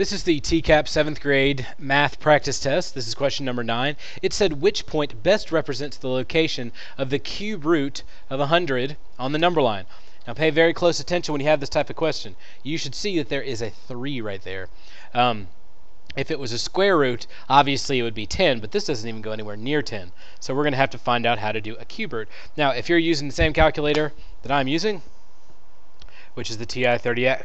This is the TCAP 7th grade math practice test. This is question number 9. It said which point best represents the location of the cube root of 100 on the number line. Now pay very close attention when you have this type of question. You should see that there is a 3 right there. Um, if it was a square root, obviously it would be 10, but this doesn't even go anywhere near 10. So we're going to have to find out how to do a cube root. Now, if you're using the same calculator that I'm using, which is the TI-30X,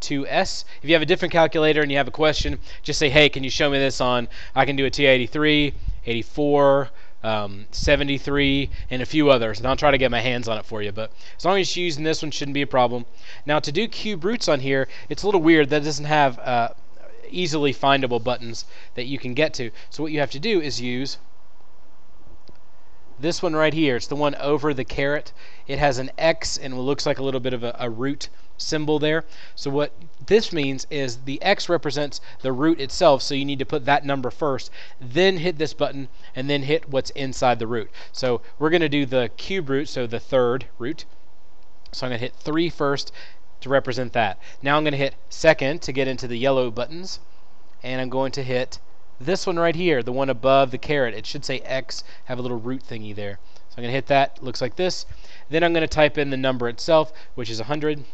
2S. If you have a different calculator and you have a question, just say, hey, can you show me this on, I can do a TI-83, 84, um, 73, and a few others. And I'll try to get my hands on it for you. But as long as you're using this one, shouldn't be a problem. Now, to do cube roots on here, it's a little weird that it doesn't have uh, easily findable buttons that you can get to. So what you have to do is use this one right here. It's the one over the caret. It has an X and looks like a little bit of a, a root symbol there. So what this means is the x represents the root itself, so you need to put that number first, then hit this button, and then hit what's inside the root. So we're going to do the cube root, so the third root. So I'm going to hit 3 first to represent that. Now I'm going to hit second to get into the yellow buttons, and I'm going to hit this one right here, the one above the caret. It should say X, have a little root thingy there. So I'm going to hit that, looks like this. Then I'm going to type in the number itself, which is 100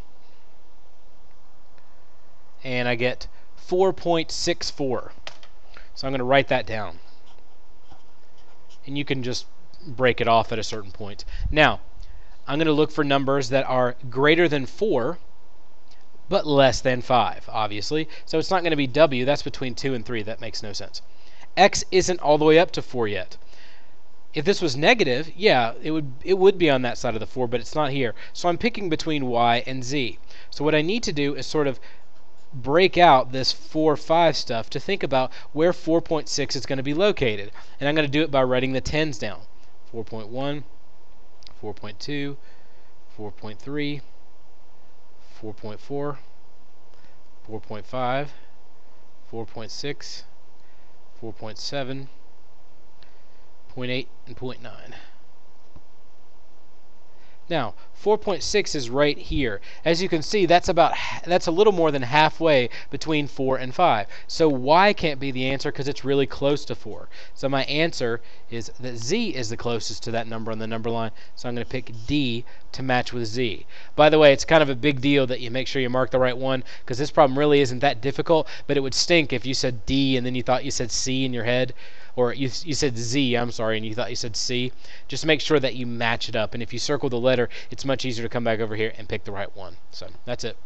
and I get 4.64. So I'm going to write that down. And you can just break it off at a certain point. Now, I'm going to look for numbers that are greater than 4, but less than 5, obviously. So it's not going to be W. That's between 2 and 3. That makes no sense. X isn't all the way up to 4 yet. If this was negative, yeah, it would it would be on that side of the 4, but it's not here. So I'm picking between Y and Z. So what I need to do is sort of break out this 4 5 stuff to think about where 4.6 is going to be located. And I'm going to do it by writing the tens down 4.1, 4.2, 4.3, 4.4, 4.5, 4.6, 4.7, 0.8, and 0.9. Now, 4.6 is right here. As you can see, that's about that's a little more than halfway between 4 and 5. So y can't be the answer because it's really close to 4. So my answer is that z is the closest to that number on the number line. So I'm going to pick D to match with z. By the way, it's kind of a big deal that you make sure you mark the right one because this problem really isn't that difficult, but it would stink if you said D and then you thought you said C in your head or you, you said Z, I'm sorry, and you thought you said C, just make sure that you match it up. And if you circle the letter, it's much easier to come back over here and pick the right one. So that's it.